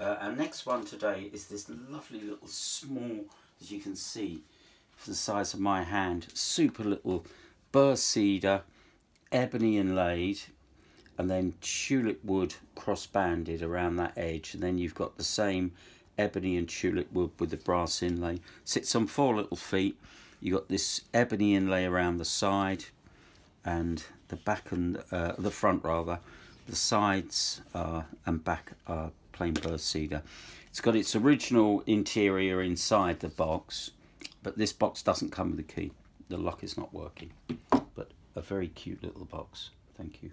Uh, our next one today is this lovely little small, as you can see, the size of my hand, super little burr cedar, ebony inlaid, and then tulip wood cross banded around that edge. And then you've got the same ebony and tulip wood with the brass inlay. Sits on four little feet. You've got this ebony inlay around the side and the back and uh, the front rather. The sides uh, and back are plain burr cedar. It's got its original interior inside the box, but this box doesn't come with a key. The lock is not working, but a very cute little box. Thank you.